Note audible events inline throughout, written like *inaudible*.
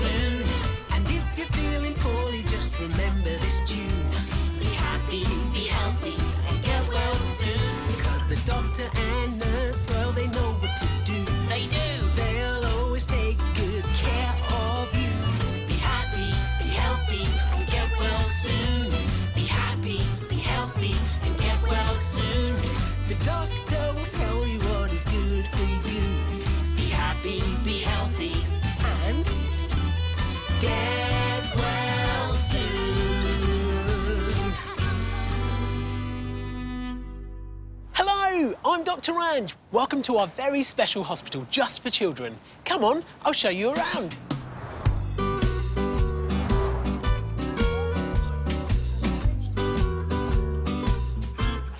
soon. And if you're feeling poorly, just remember this tune. Be happy, be healthy, and get well soon. Cause the doctor and Dr. Ranj. Welcome to our very special hospital just for children. Come on, I'll show you around.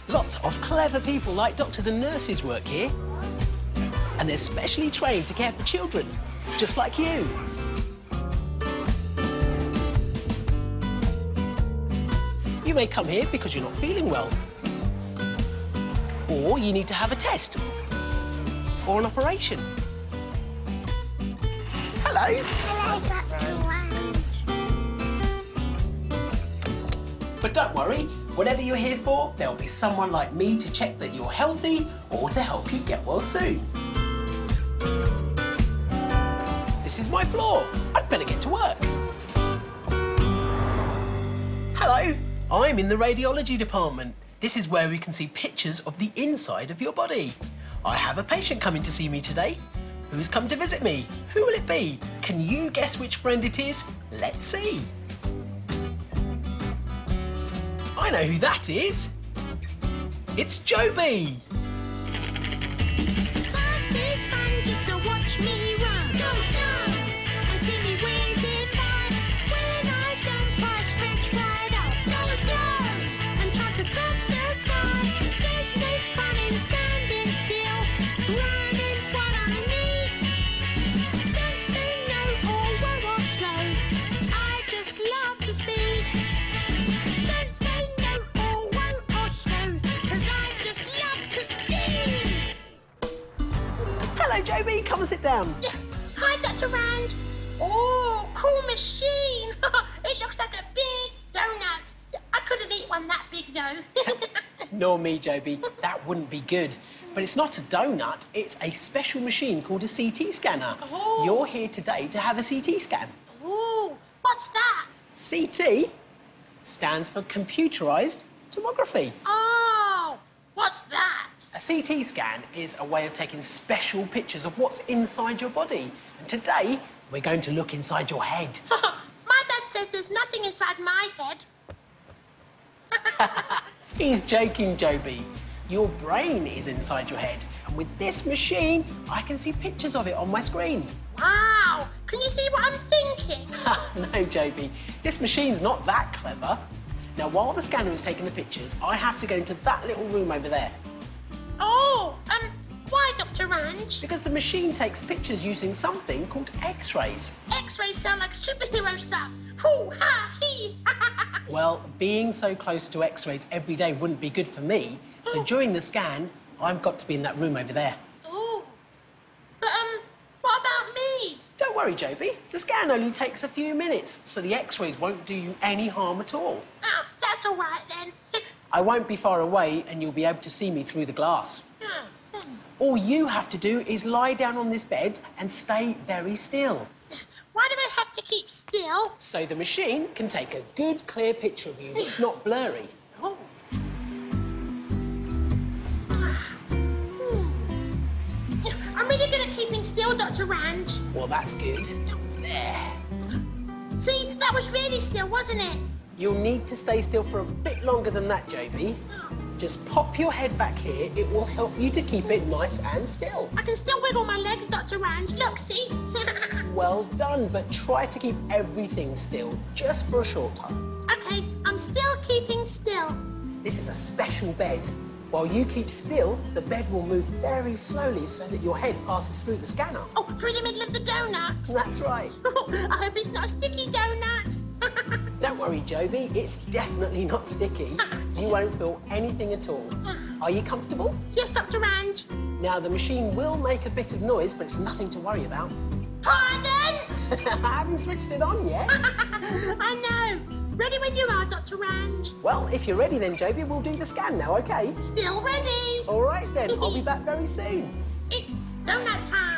Lots of clever people like doctors and nurses work here. And they're specially trained to care for children, just like you. You may come here because you're not feeling well. Or you need to have a test. Or an operation. Hello. Hello, Dr. Ranj. But don't worry, whatever you're here for, there'll be someone like me to check that you're healthy or to help you get well soon. This is my floor. I'd better get to work. Hello, I'm in the radiology department. This is where we can see pictures of the inside of your body. I have a patient coming to see me today. Who's come to visit me? Who will it be? Can you guess which friend it is? Let's see. I know who that is. It's Jobi. Jobi. Come and sit down. Yeah. Hi, Dr. Ranj. Oh, cool machine. *laughs* it looks like a big donut. I couldn't eat one that big, though. *laughs* Nor me, Jobi. That wouldn't be good. But it's not a donut, it's a special machine called a CT scanner. Oh. You're here today to have a CT scan. Ooh, what's that? CT stands for computerized tomography. Oh, what's that? A CT scan is a way of taking special pictures of what's inside your body. And today, we're going to look inside your head. *laughs* my dad says there's nothing inside my head. *laughs* He's joking, Jobi. Your brain is inside your head. And with this machine, I can see pictures of it on my screen. Wow, can you see what I'm thinking? *laughs* no, Jobi, this machine's not that clever. Now, while the scanner is taking the pictures, I have to go into that little room over there Because the machine takes pictures using something called X-rays. X-rays sound like superhero stuff. Hoo, ha, hee. *laughs* Well, being so close to X-rays every day wouldn't be good for me. So during the scan, I've got to be in that room over there. oh, but, um, what about me? Don't worry, Jobi. The scan only takes a few minutes, so the X-rays won't do you any harm at all. Ah, that's all right then. *laughs* I won't be far away, and you'll be able to see me through the glass. All you have to do is lie down on this bed and stay very still. Why do I have to keep still? So the machine can take a good, clear picture of you that's not blurry. Oh. Hmm. I'm really good at keeping still, Dr. Ranj. Well, that's good. There. See, that was really still, wasn't it? You'll need to stay still for a bit longer than that, Jobi. Just pop your head back here. It will help you to keep it nice and still. I can still wiggle my legs, Dr. Ranj. Look, see? *laughs* Well done, but try to keep everything still, just for a short time. okay, I'm still keeping still. This is a special bed. While you keep still, the bed will move very slowly so that your head passes through the scanner. Oh, through the middle of the donut. That's right. *laughs* I hope it's not a sticky donut. Don't worry, Jobi, it's definitely not sticky. Ah. You won't feel anything at all. Ah. Are you comfortable? yes, Dr. Ranj. Now, the machine will make a bit of noise, but it's nothing to worry about. Pardon? *laughs* I haven't switched it on yet. *laughs* I know. Ready when you are, Dr. Ranj. well, if you're ready then, Jobi, we'll do the scan now, OK? Still ready. All right then, I'll be *laughs* back very soon. It's donut time.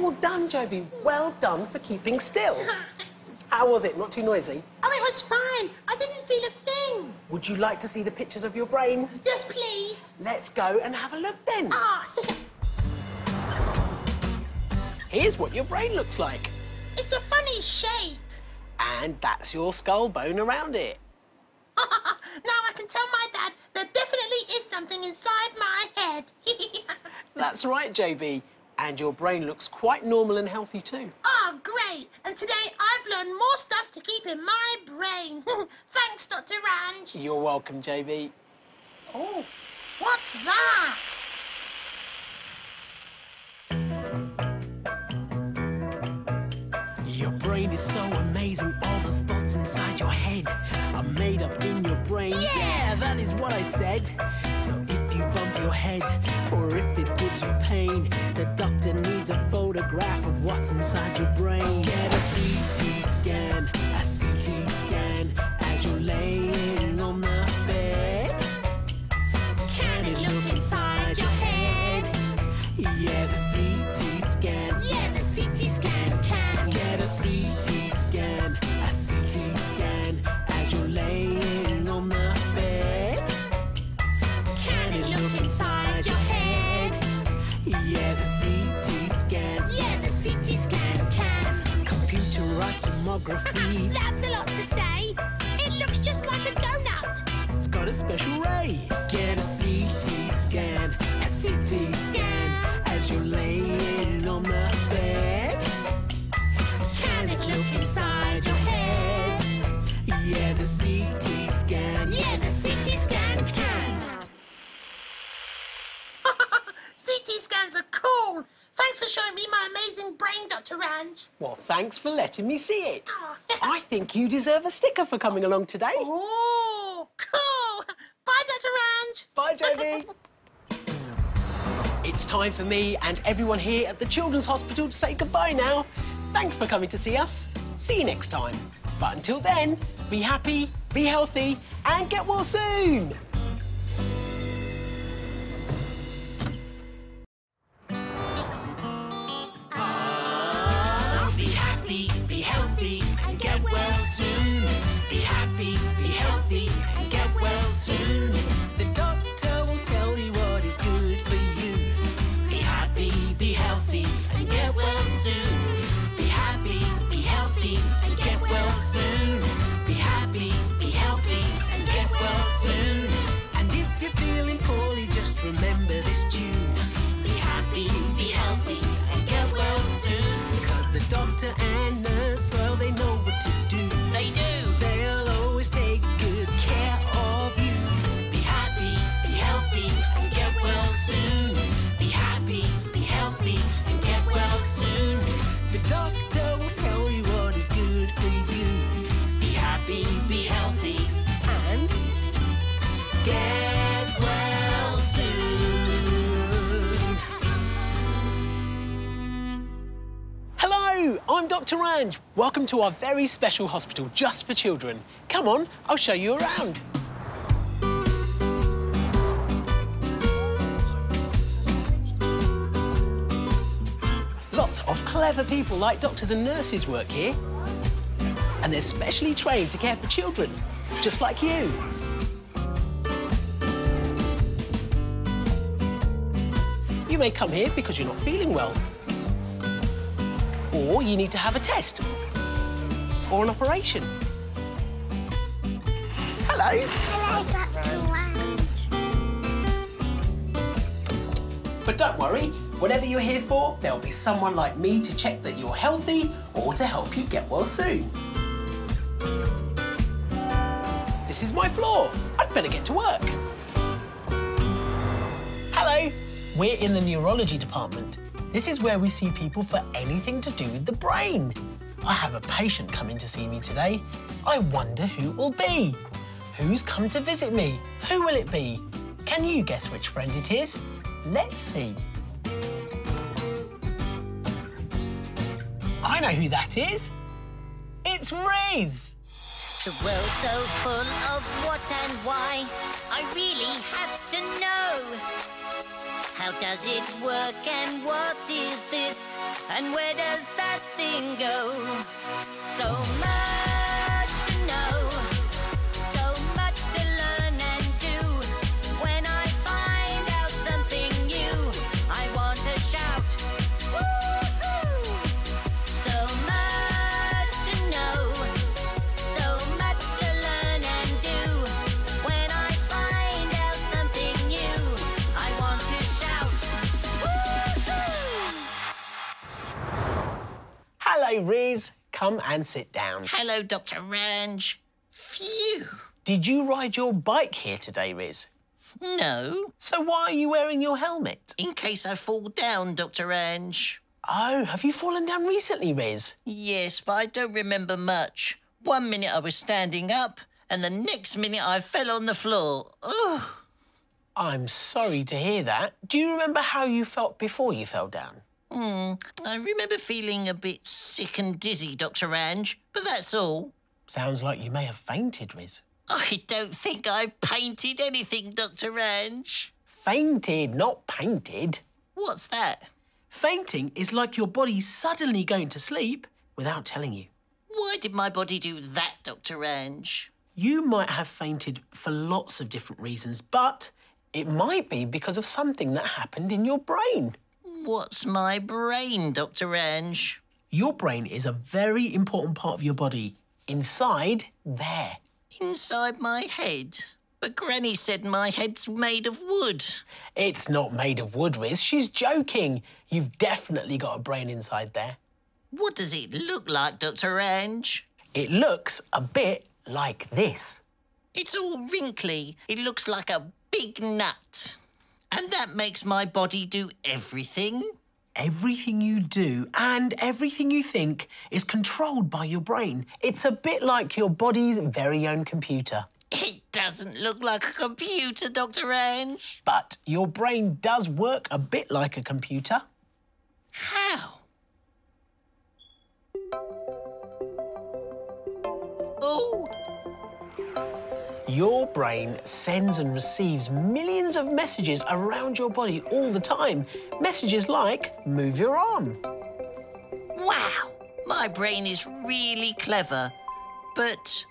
All done, Jobi. Well done for keeping still. *laughs* How was it? Not too noisy? oh, it was fine. I didn't feel a thing. Would you like to see the pictures of your brain? Yes, please. Let's go and have a look then. Ah, *laughs* Here's what your brain looks like. it's a funny shape. And that's your skull bone around it. *laughs* now I can tell my dad there definitely is something inside my head. That's right, Jobi. And your brain looks quite normal and healthy too. oh, great. And today I've learned more stuff to keep in my brain. *laughs* Thanks, Dr. Ranj. You're welcome, Jobi. Oh, what's that? Your brain is so amazing, all those thoughts inside your head are made up in your brain. Yeah. that is what I said. So if you bump your head or if it gives you pain, the doctor needs a photograph of what's inside your brain. Get a CT scan, a CT scan as you're laying tomography. That's a lot to say. It looks just like a donut. It's got a special ray. Get a CT scan, a CT scan as you're laying on the bed. Can it look inside your head? Yeah, the CT scan. Yeah, the CT scan can. CT scans are cool. Thanks for showing me my amazing brain, Dr. Ranj. Well, thanks for letting me see it. Oh, I think you deserve a sticker for coming along today. oh cool. Bye, Dr. Ranj. Bye, Jobi. it's time for me and everyone here at the Children's Hospital to say goodbye now. Thanks for coming to see us. See you next time. But until then, be happy, be healthy, and get well soon. And nurse, well, they know I'm Dr. Ranj. Welcome to our very special hospital just for children. Come on, I'll show you around. Lots of clever people like doctors and nurses work here. And they're specially trained to care for children, just like you. You may come here because you're not feeling well. Or you need to have a test. Or an operation. Hello. Hello, Dr. Ranj. But don't worry, Whatever you're here for, there'll be someone like me to check that you're healthy or to help you get well soon. This is my floor. I'd better get to work. Hello. We're in the neurology department. This is where we see people for anything to do with the brain. I have a patient coming to see me today. I wonder who it will be. Who's come to visit me? Who will it be? Can you guess which friend it is? Let's see. I know who that is. It's Riz. The world's so full of what and why. I really have to know. How does it work and what is this? And where does that thing go? So much Hello, Riz. Come and sit down. Hello, Dr. Ranj. Phew. Did you ride your bike here today, Riz? No, So why are you wearing your helmet? in case I fall down, Dr. Ranj. Oh, have you fallen down recently, Riz? Yes, but I don't remember much. One minute I was standing up, and the next minute I fell on the floor. Ugh. I'm sorry to hear that. Do you remember how you felt before you fell down? Hmm. I remember feeling a bit sick and dizzy, Dr. Ranj, but that's all. Sounds like you may have fainted, Riz. I don't think I painted anything, Dr. Ranj. Fainted, not painted. What's that? Fainting is like your body suddenly going to sleep without telling you. Why did my body do that, Dr. Ranj? You might have fainted for lots of different reasons, but it might be because of something that happened in your brain. What's my brain, Dr. Ranj? Your brain is a very important part of your body. Inside there. Inside my head. But Granny said my head's made of wood. It's not made of wood, Riz. She's joking. You've definitely got a brain inside there. What does it look like, Dr. Ranj? It looks a bit like this. It's all wrinkly. It looks like a big nut. And that makes my body do everything. Everything you do and everything you think is controlled by your brain. It's a bit like your body's very own computer. It doesn't look like a computer, Dr. Ranj. But your brain does work a bit like a computer. How? Oh, Your brain sends and receives millions of messages around your body all the time. Messages like move your arm, wow. My brain is really clever. But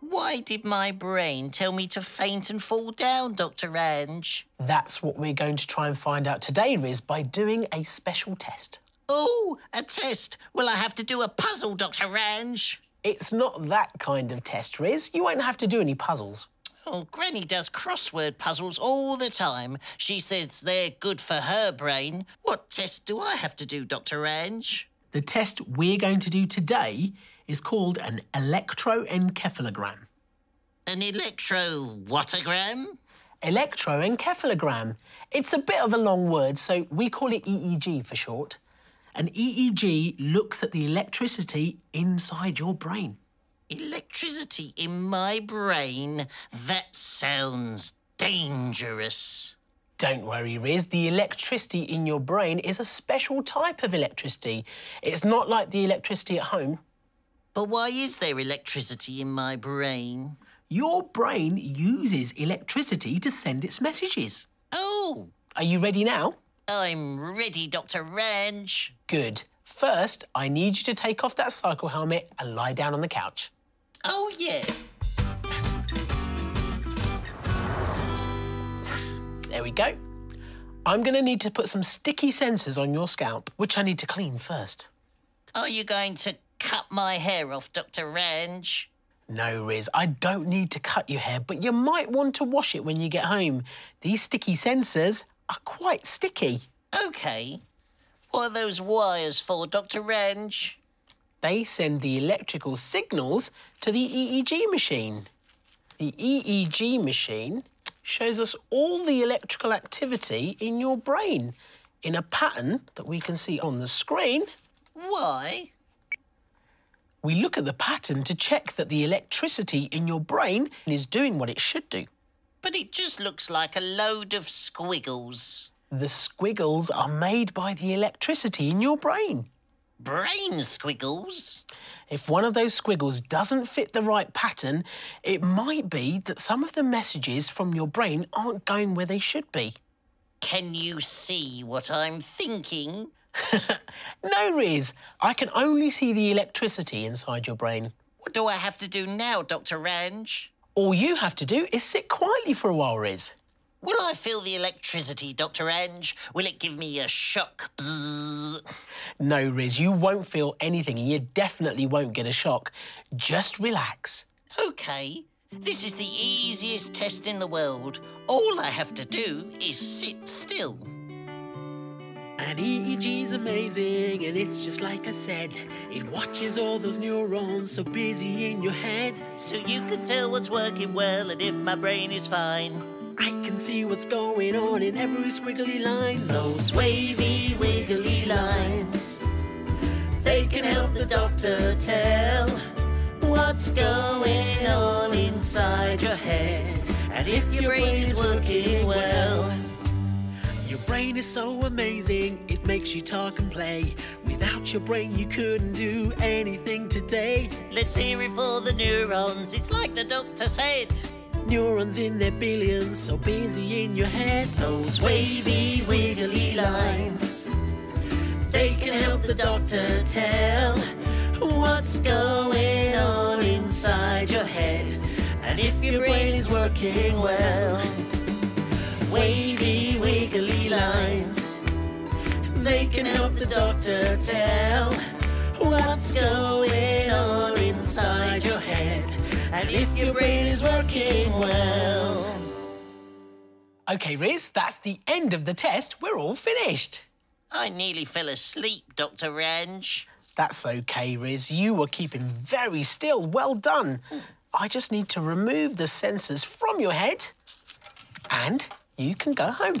why did my brain tell me to faint and fall down, Dr. Ranj? That's what we're going to try and find out today, Riz, by doing a special test. Oh, a test. Will I have to do a puzzle, Dr. Ranj? It's not that kind of test, Riz. You won't have to do any puzzles. Oh, Granny does crossword puzzles all the time. She says they're good for her brain. What test do I have to do, Dr. Ranj? The test we're going to do today is called an electroencephalogram. An electro whatagram? Electroencephalogram. It's a bit of a long word, so we call it EEG for short. An EEG looks at the electricity inside your brain. Electricity in my brain? That sounds dangerous. Don't worry, Riz. The electricity in your brain is a special type of electricity. It's not like the electricity at home. But why is there electricity in my brain? Your brain uses electricity to send its messages. Oh, Are you ready now? I'm ready, Dr. Ranj. Good. First, I need you to take off that cycle helmet and lie down on the couch. Oh, yeah. There we go. I'm going to need to put some sticky sensors on your scalp, which I need to clean first. Are you going to cut my hair off, Dr. Ranj? No, Riz, I don't need to cut your hair, but you might want to wash it when you get home. These sticky sensors are quite sticky. OK. What are those wires for, Dr. Ranj? They send the electrical signals to the EEG machine. The EEG machine shows us all the electrical activity in your brain in a pattern that we can see on the screen. Why? We look at the pattern to check that the electricity in your brain is doing what it should do. But it just looks like a load of squiggles. The squiggles are made by the electricity in your brain. Brain squiggles? If one of those squiggles doesn't fit the right pattern, it might be that some of the messages from your brain aren't going where they should be. Can you see what I'm thinking? *laughs* No, Riz, I can only see the electricity inside your brain. What do I have to do now, Dr. Ranj? All you have to do is sit quietly for a while, Riz. Will I feel the electricity, Dr. Ranj? Will it give me a shock? Bzzz. No, Riz, you won't feel anything and you definitely won't get a shock. Just relax. OK. This is the easiest test in the world. All I have to do is sit still. And EEG's amazing, and it's just like I said. It watches all those neurons so busy in your head. So you can tell what's working well and if my brain is fine. I can see what's going on in every squiggly line. Those wavy, wiggly lines. They can help the doctor tell what's going on inside your head. And if your brain is working well, brain is so amazing, it makes you talk and play. Without your brain, you couldn't do anything today. let's hear it for the neurons. It's like the doctor said. Neurons in their billions, so busy in your head. Those wavy, wiggly lines. They can help the doctor tell what's going on inside your head. And if your brain is working well, wavy, wiggly lines. They can help the doctor tell what's going on inside your head. And if your brain is working well. OK, Riz, that's the end of the test. We're all finished. I nearly fell asleep, Dr. Ranj. That's OK, Riz. You were keeping very still. Well done. I just need to remove the sensors from your head and you can go home.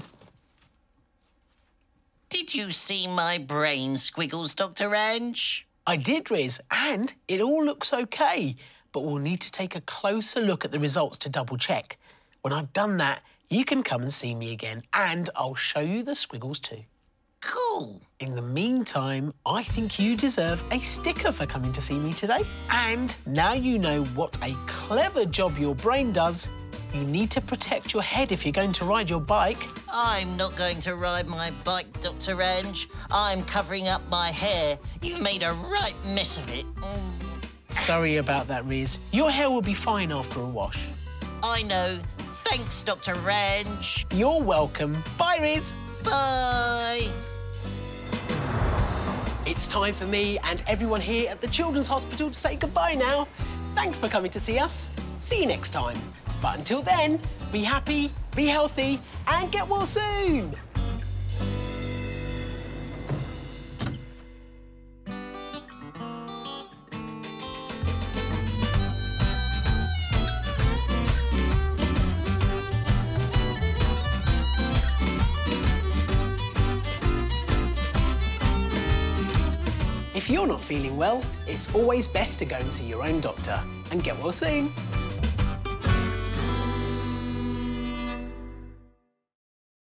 Did you see my brain squiggles, Dr. Ranj? I did, Riz, and it all looks OK. But we'll need to take a closer look at the results to double check. When I've done that, you can come and see me again and I'll show you the squiggles too. Cool. In the meantime, I think you deserve a sticker for coming to see me today. And now you know what a clever job your brain does. You need to protect your head if you're going to ride your bike. I'm not going to ride my bike, Dr. Ranj. I'm covering up my hair. You've made a right mess of it. Mm, Sorry about that, Riz. Your hair will be fine after a wash. I know. Thanks, Dr. Ranj. You're welcome. Bye, Riz. Bye. It's time for me and everyone here at the Children's Hospital to say goodbye now. Thanks for coming to see us. See you next time. But until then, be happy, be healthy, and get well soon. If you're not feeling well, it's always best to go and see your own doctor and get well soon.